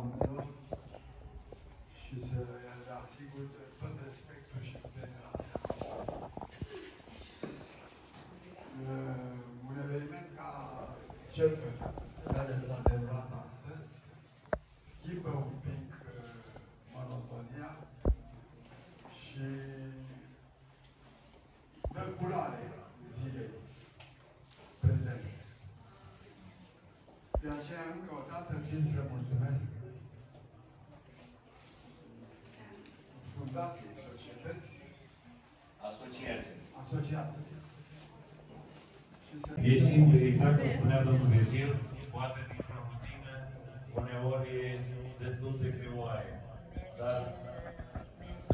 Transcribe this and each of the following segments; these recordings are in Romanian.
doamnelor și să le asigur de tot respectul și venerația. Uh, un eveniment ca cel care s-a derulat astăzi schimbă un pic uh, monotonia și dă culoare zilei prezente. De aceea, încă o dată, țin să mulțumesc Fundației Societății, Asociație. Asociației. Și să Deși, exact cum spunea domnul Virgil, poate dintr-o rutină, uneori e destul de greoaie. Dar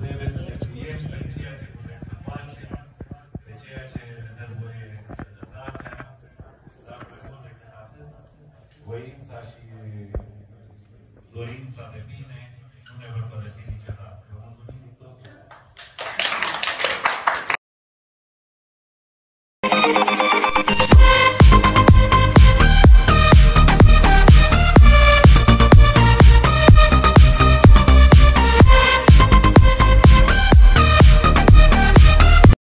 trebuie să ne fiem pe ceea ce putem să facem, pe ceea ce ne dă voie sănătatea, dar mai mult decât atât, voința și dorința de bine nu ne vor părăsi niciodată.